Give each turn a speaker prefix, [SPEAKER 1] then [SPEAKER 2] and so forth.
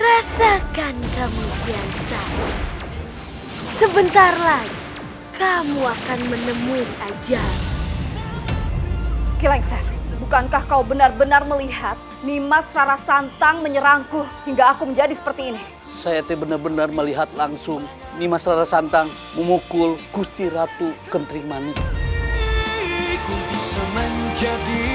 [SPEAKER 1] Rasakan kamu kian Sebentar lagi kamu akan menemui ajal.
[SPEAKER 2] Kilengser, bukankah kau benar-benar melihat Nimas Rara Santang menyerangku hingga aku menjadi seperti ini?
[SPEAKER 3] Saya teh benar-benar melihat langsung Nimas Rara Santang memukul Gusti Ratu Kentring Manik.
[SPEAKER 4] Ku bisa menjadi